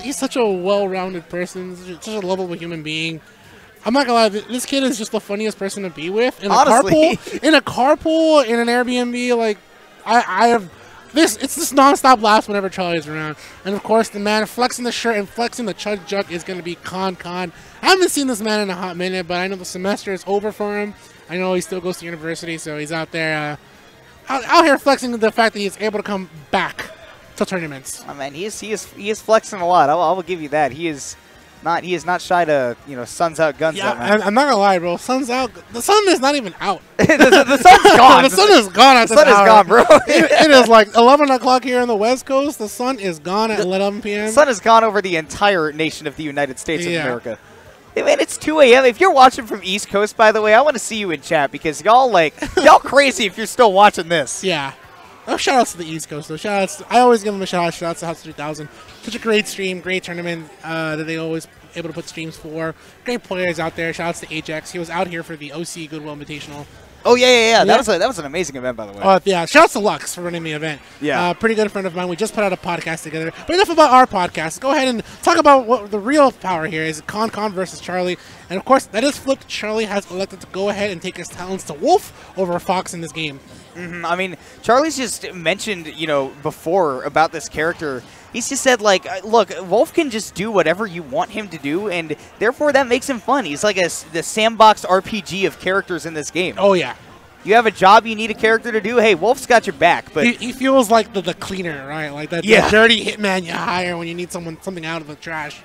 he's such a well-rounded person, such a, such a lovable human being. I'm not gonna lie, this kid is just the funniest person to be with in a Honestly. carpool, in a carpool, in an Airbnb. Like, I, I have this. It's this nonstop laughs whenever Charlie is around, and of course, the man flexing the shirt and flexing the chug jug is gonna be Con Con. I haven't seen this man in a hot minute, but I know the semester is over for him. I know he still goes to university, so he's out there, uh, out, out here flexing the fact that he's able to come back to tournaments. I mean, he is he is he is flexing a lot. I will, I will give you that. He is not he is not shy to you know suns out guns Yeah, out. Man. I'm, not gonna lie, bro. Sun's out. The sun is not even out. the, the- the sun's gone. the sun is gone at The sun is gone, bro. it, it is like 11 o'clock here on the West Coast. The sun is gone at 11 p.m. The sun has gone over the entire nation of the United States Yeah. of America. Hey, man, it's 2 a.m. If you're watching from East Coast, by the way, I want to see you in chat because y'all like y'all crazy if you're still watching this. yeah. Oh, shout outs to the East Coast, though. Shout outs. I always give them a shout out. Shout outs to House 3000. Such a great stream, great tournament uh, that they always able to put streams for. Great players out there. Shout outs to Ajax. He was out here for the OC Goodwill Invitational. Oh yeah, yeah, yeah. Yeah. That was a, that was an amazing event, by the way. Uh, yeah, shout out to Lux for running the event. Yeah. Uh, pretty good friend of mine. We just put out a podcast together. But enough about our podcast. Go ahead and talk about what the real power here is Con Con versus Charlie. And of course, that is flipped. Charlie has elected to go ahead and take his talents to Wolf over Fox in this game. Mhm. I mean, Charlie's just mentioned, you know, before about this character. He's just said, like, uh, look, Wolf can just do whatever you want him to do, and therefore that makes him fun. He's like a the sandbox RPG of characters in this game. Oh, yeah. You have a job you need a character to do. Hey, Wolf's got your back, but He, he feels like the, the cleaner, right? Like that, Yeah. dirty hitman you hire when you need someone something out of the trash.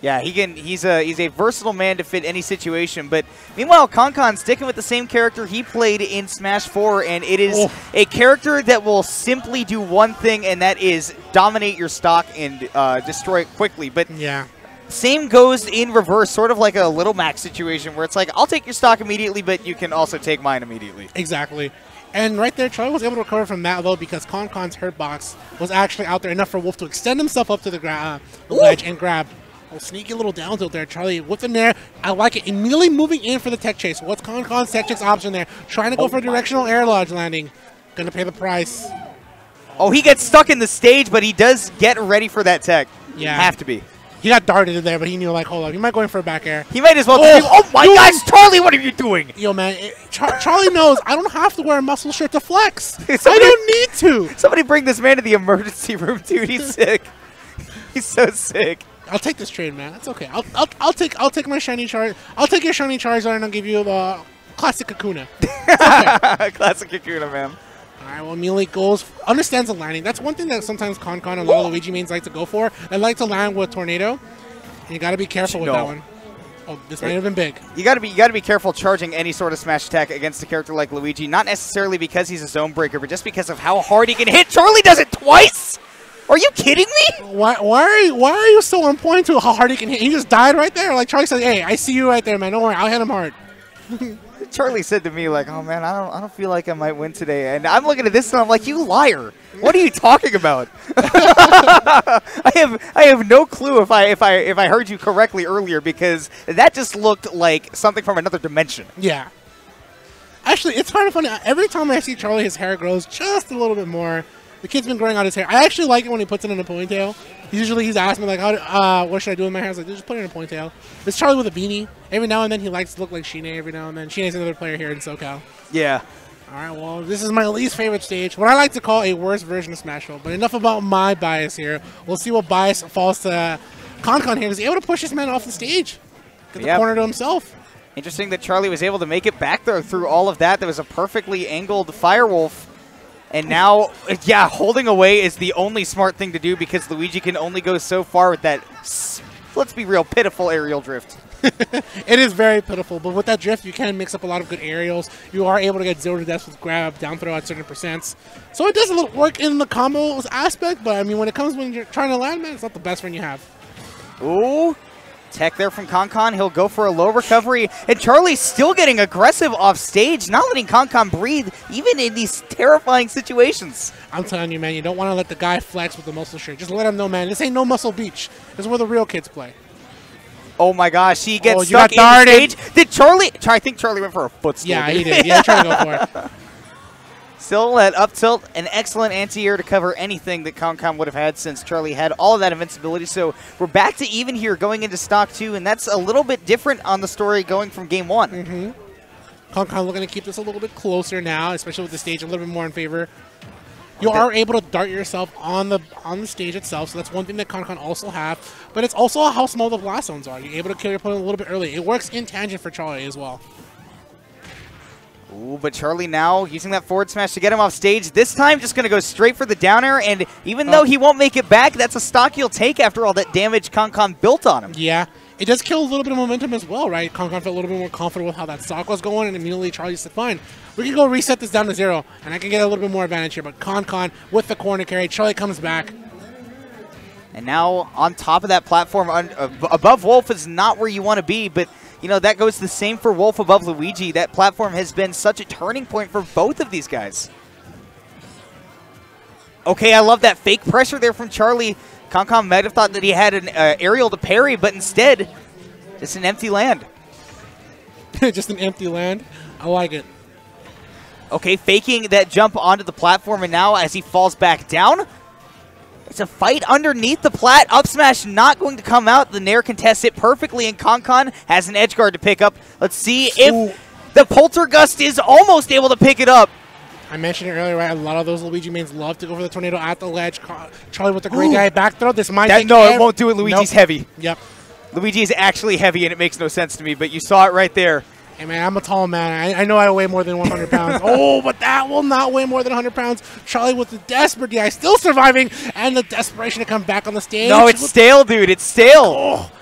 Yeah, he can. He's a he's a versatile man to fit any situation. But meanwhile, Concon sticking with the same character he played in Smash 4, and it is Oh. a character that will simply do one thing, and that is dominate your stock and uh, destroy it quickly. But Yeah. Same goes in reverse, sort of like a Little Mac situation where it's like, I'll take your stock immediately, but you can also take mine immediately. Exactly. And right there, Charlie was able to recover from that though because Con Con's hurt box was actually out there enough for Wolf to extend himself up to the, gra- uh, the ledge and grab. Oh, sneaky little down tilt there. Charlie with in there. I like it. Immediately moving in for the tech chase. What's Con Con's tech chase option there? Trying to go Oh for a directional air dodge landing. Gonna pay the price. Oh, he gets stuck in the stage, but he does get ready for that tech. Yeah. Have to be. He got darted in there, but he knew like, hold up, he might go in for a back air. He might as well. Oh, oh my you- gosh, Charlie, what are you doing? Yo, man, it, Char- Charlie knows I don't have to wear a muscle shirt to flex. I don't need to. Somebody bring this man to the emergency room, dude. He's sick. He's so sick. I'll take this trade, man. That's okay. I'll, I'll, I'll take I'll take my shiny charge. I'll take your shiny Charizard and I'll give you the classic Kakuna. Classic Kakuna, man. All right. Well, Melee goes understands the landing. That's one thing that sometimes Con Con and a lot of Luigi mains like to go for. They like to land with Tornado. And you got to be careful with No. that one. Oh, this might have been big. You gotta be you gotta be careful charging any sort of smash attack against a character like Luigi. Not necessarily because he's a zone breaker, but just because of how hard he can hit. Charlie does it twice. Are you kidding me? Why why are you, why are you so on point to how hard he can hit? He just died right there. Like Charlie said, "Hey, I see you right there, man. Don't worry, I'll hit him hard." Charlie said to me like, "Oh man, I don't I don't feel like I might win today." And I'm looking at this and I'm like, "You liar! What are you talking about?" I have I have no clue if I if I if I heard you correctly earlier because that just looked like something from another dimension. Yeah. Actually, it's kind of funny. Every time I see Charlie, his hair grows just a little bit more. The kid's been growing out his hair. I actually like it when he puts it in a ponytail. Usually, he's asked me like, "How? do- Uh, what should I do with my hair?" I was like, "Just put it in a ponytail." It's Charlie with a beanie. Every now and then, he likes to look like Shine. Every now and then, Shine's another player here in SoCal. Yeah. All right, well, this is my least favorite stage. What I like to call a worse version of Smashville. But enough about my bias here. We'll see what bias falls to ConCon here. Is he able to push this man off the stage? Get the Yep. corner to himself. Interesting that Charlie was able to make it back there through all of that. There was a perfectly angled Firewolf. And now, yeah, holding away is the only smart thing to do because Luigi can only go so far with that, let's be real, pitiful aerial drift. It is very pitiful, but with that drift, you can mix up a lot of good aerials. You are able to get zero to death with grab, down throw at certain percents. So it does a little work in the combos aspect, but I mean, when it comes when you're trying to land, man, it's not the best friend you have. Ooh, tech there from Concon. He'll go for a low recovery. And Charlie's still getting aggressive off stage, not letting Concon breathe, even in these terrifying situations. I'm telling you, man, you don't want to let the guy flex with the muscle shirt. Just let him know, man, this ain't no muscle beach. This is where the real kids play. Oh my gosh, he gets Oh, stuck in darted. stage. Did Charlie? I think Charlie went for a footstool. Yeah, he did. Yeah, try to go for it. Still that up tilt, an excellent anti-air to cover anything that ConCon would have had since Charlie had all of that invincibility. So we're back to even here going into stock two, and that's a little bit different on the story going from game one. Mm-hmm. ConCon looking to keep this a little bit closer now, especially with the stage a little bit more in favor. You are able to dart yourself on the on the stage itself, so that's one thing that ConCon also have. But it's also how small the blast zones are. You're able to kill your opponent a little bit early. It works in tangent for Charlie as well. Ooh, but Charlie now using that forward smash to get him off stage. This time just going to go straight for the down air, and even oh. though he won't make it back, that's a stock he'll take after all that damage ConCon built on him. Yeah. It does kill a little bit of momentum as well, right? ConCon felt a little bit more confident with how that stock was going, and immediately Charlie said, fine, we can go reset this down to zero, and I can get a little bit more advantage here. But ConCon with the corner carry, Charlie comes back. And now on top of that platform, uh, above Wolf is not where you want to be, but you know, that goes the same for Wolf above Luigi. That platform has been such a turning point for both of these guys. Okay, I love that fake pressure there from Charlie. ConCon might have thought that he had an uh, aerial to parry, but instead, just an empty land. just an empty land? I like it. Okay, faking that jump onto the platform, and now as he falls back down, it's a fight underneath the plat. Up smash not going to come out. The Nair contests it perfectly, and ConCon has an edge guard to pick up. Let's see if Ooh. the Poltergust is almost able to pick it up. I mentioned it earlier, right? A lot of those Luigi mains love to go for the tornado at the ledge. Charlie with the great Ooh. guy back throw. This might that, No, it won't do it. Luigi's nope. heavy. Yep. Luigi is actually heavy, and it makes no sense to me, but you saw it right there. Hey, man, I'm a tall man. I, I know I weigh more than 100 pounds. oh, but that will not weigh more than 100 pounds. Charlie with the desperate DI still surviving and the desperation to come back on the stage. No, it's stale, dude. It's stale. Oh.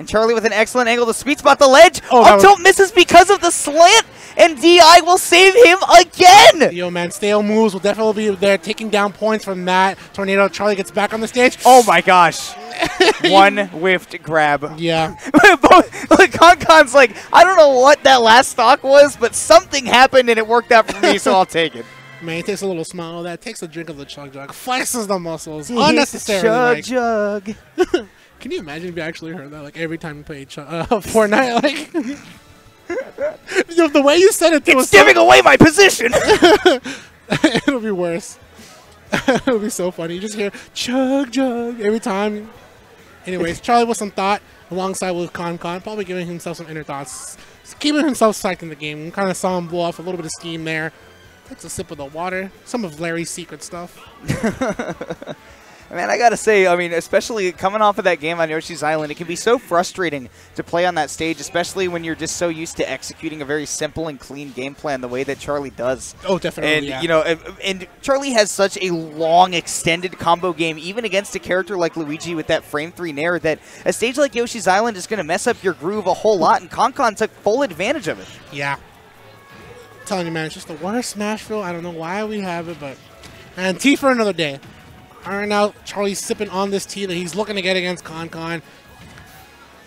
And Charlie with an excellent angle to sweet spot the ledge. Oh, Up tilt misses because of the slant, and DI will save him again. Yo, man, stale moves will definitely be there, taking down points from that tornado. Charlie gets back on the stage. Oh my gosh. one whiffed grab. Yeah. Both, like, ConCon's like, I don't know what that last stock was, but something happened and it worked out for me, so I'll take it. Man, he takes a little smile that, takes a drink of the chug jug, flexes the muscles unnecessarily. Chug like. jug. Can you imagine if you actually heard that like every time you played uh, Fortnite? Like the way you said it, it's giving so away my position. It'll be worse. It'll be so funny. You just hear chug chug every time. Anyways, Charlie with some thought alongside with ConCon, probably giving himself some inner thoughts, keeping himself psyched in the game. Kind of saw him blow off a little bit of steam there. Takes a sip of the water. Some of Larry's secret stuff. Man, I gotta say, I mean, especially coming off of that game on Yoshi's Island, it can be so frustrating to play on that stage, especially when you're just so used to executing a very simple and clean game plan the way that Charlie does. Oh, definitely. And yeah. you know, and Charlie has such a long, extended combo game, even against a character like Luigi with that frame three nair, that a stage like Yoshi's Island is going to mess up your groove a whole lot, and ConCon took full advantage of it. Yeah. I'm telling you, man, it's just the worst Smashville. I don't know why we have it, but and tea for another day. Right now, Charlie's sipping on this tea that he's looking to get against ConCon.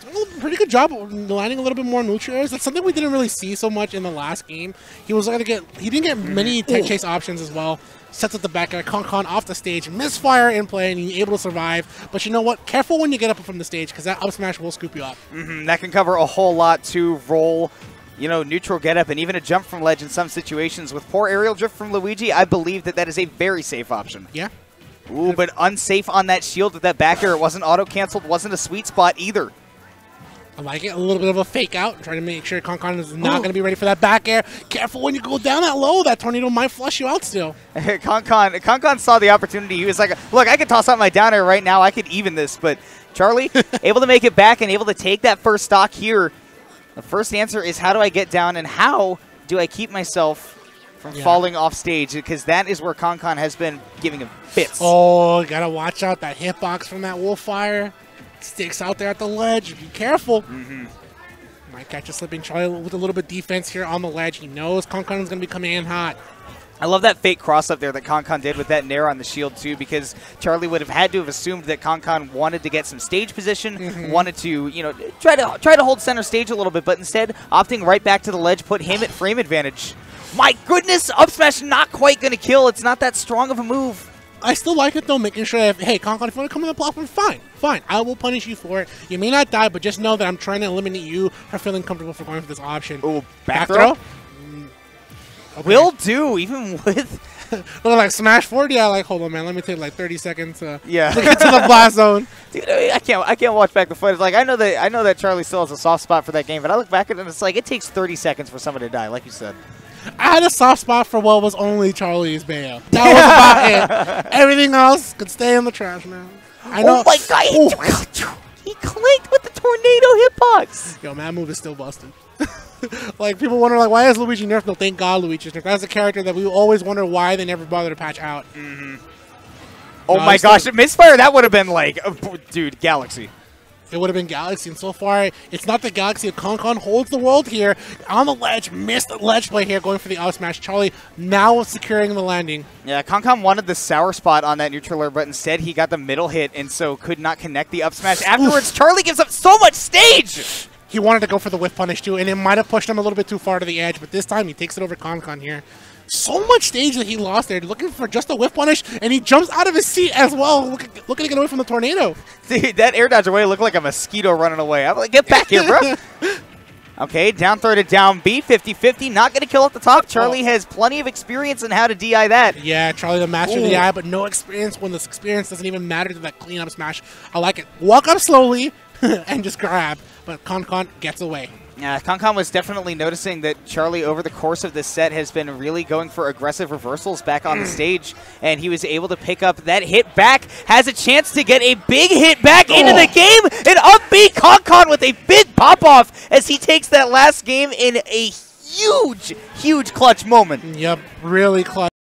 Doing a pretty good job landing a little bit more neutral airs. That's something we didn't really see so much in the last game. He was going to get, he didn't get many mm-hmm. tech chase options as well. Sets up the back air, ConCon off the stage, misfire in play, and he's able to survive. But you know what? Careful when you get up from the stage because that up smash will scoop you up. Mm -hmm. That can cover a whole lot to roll you know, neutral getup and even a jump from ledge in some situations. With poor aerial drift from Luigi, I believe that that is a very safe option. Yeah, Ooh, but unsafe on that shield with that back air. It wasn't auto-canceled, wasn't a sweet spot either. I like it. A little bit of a fake out, trying to make sure ConCon is not going to be ready for that back air. Careful when you go down that low. That tornado might flush you out still. ConCon, ConCon saw the opportunity. He was like, look, I could toss out my down air right now. I could even this. But Charlie, able to make it back and able to take that first stock here. The first answer is how do I get down and how do I keep myself from yeah. falling off stage because that is where ConCon has been giving him fits. Oh, gotta watch out. That hitbox from that Wolfire sticks out there at the ledge. Be careful. Mm -hmm. Might catch a slipping Charlie with a little bit of defense here on the ledge. He knows ConCon is going to be coming in hot. I love that fake cross up there that ConCon did with that Nair on the shield too, because Charlie would have had to have assumed that ConCon wanted to get some stage position, mm -hmm. wanted to, you know, try to try to hold center stage a little bit, but instead opting right back to the ledge, put him at frame advantage. Goodness, up smash not quite going to kill. It's not that strong of a move. I still like it though, making sure that, hey, ConCon, if you want to come on the platform, fine, fine. I will punish you for it. You may not die, but just know that I'm trying to eliminate you for feeling comfortable for going for this option. Oh, back, back throw? throw? Mm, okay. Will do, even with. Look like Smash 40. I like. Hold on, man. Let me take like 30 seconds to Yeah. to get to the blast zone. Dude, I I can't. I can't watch back the footage. Like I know that I know that Charlie still has a soft spot for that game, but I look back at it and it's like it takes 30 seconds for someone to die, like you said. I had a soft spot for what was only Charlie's Bayo. That was about it. Everything else could stay in the trash, man. I know. Oh my god! He, Ooh. he clinked with the tornado hitbox. Yo, man, that move is still busted. like people wonder, like, why is Luigi nerfed? No, thank God Luigi's nerfed. That's a character that we always wonder why they never bother to patch out. Oh No, my he's still- gosh! Misfire that would have been like, uh, dude, Galaxy. It would have been Galaxy, and so far, it's not the Galaxy. Concon holds the world here on the ledge. Missed the ledge play here, going for the out smash. Charlie now securing the landing. Yeah, Concon wanted the sour spot on that neutral air, but instead he got the middle hit and so could not connect the up smash. Afterwards, Charlie gives up so much stage. He wanted to go for the whiff punish too, and it might have pushed him a little bit too far to the edge, but this time he takes it over Concon here. So much stage that he lost there, looking for just a whiff punish, and he jumps out of his seat as well, looking, looking to get away from the tornado. Dude, that air dodge away looked like a mosquito running away. I'm like, get back here, bro. Okay, down throw to down B, 50-50. Not going to kill at the top. Charlie Oh. has plenty of experience in how to DI that. Yeah, Charlie the master of Ooh. the eye, but no experience when this experience doesn't even matter to that cleanup smash. I like it. Walk up slowly and just grab, but Concon gets away. Yeah, Concon was definitely noticing that Charlie, over the course of this set, has been really going for aggressive reversals back on the stage, and he was able to pick up that hit back, has a chance to get a big hit back into the oh. game, and upbeat Concon with a big pop-off as he takes that last game in a huge, huge clutch moment. Yep, really clutch.